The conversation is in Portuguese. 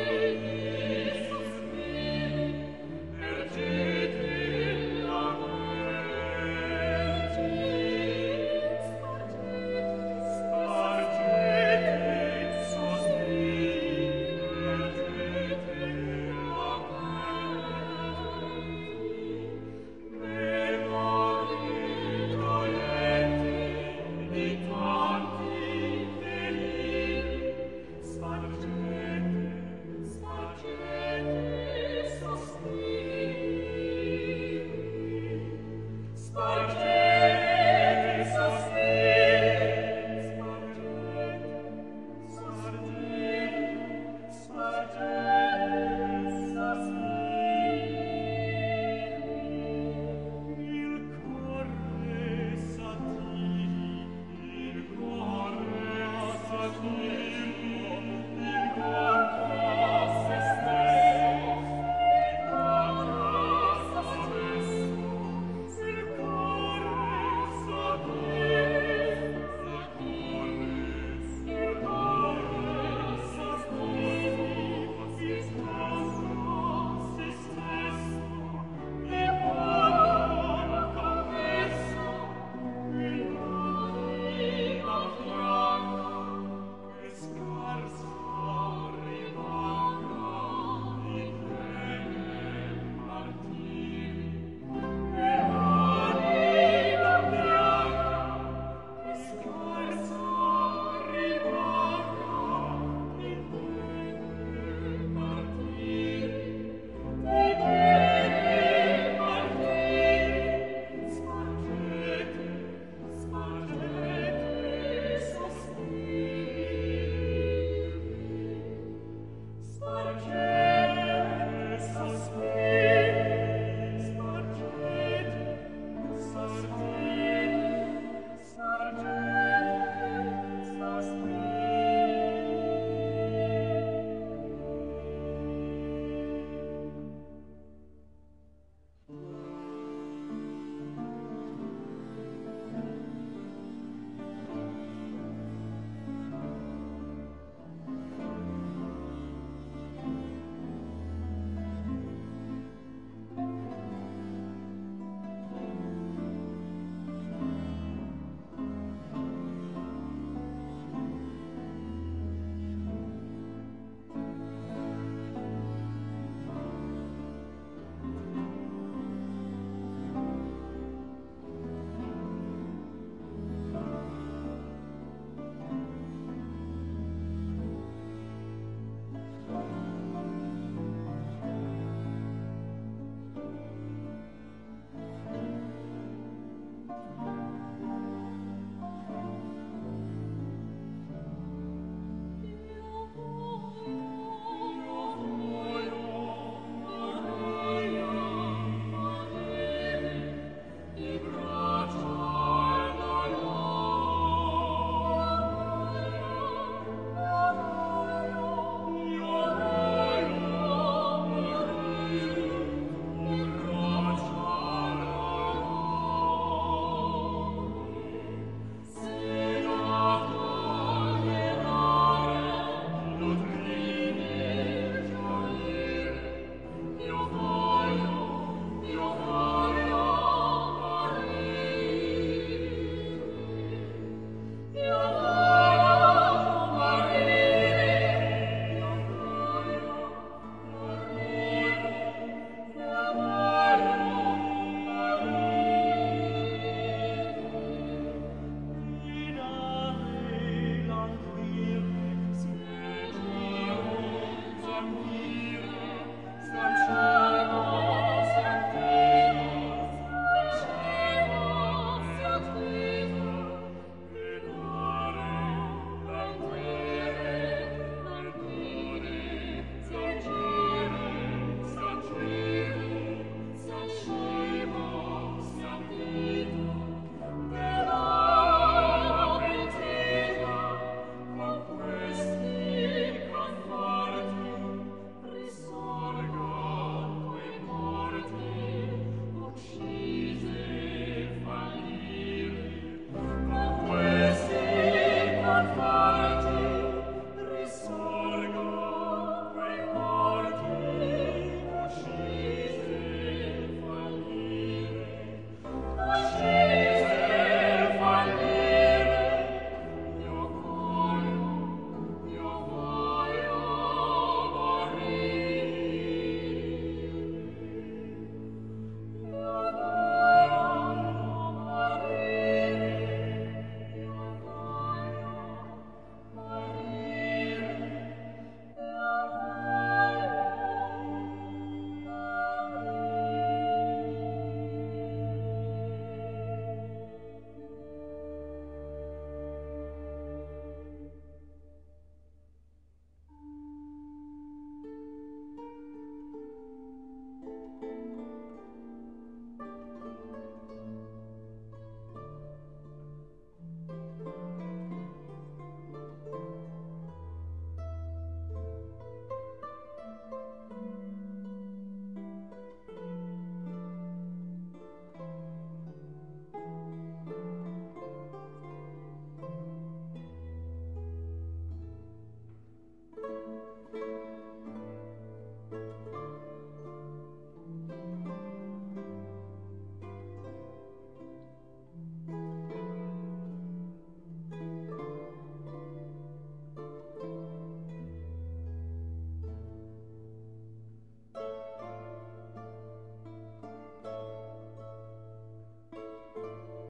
Música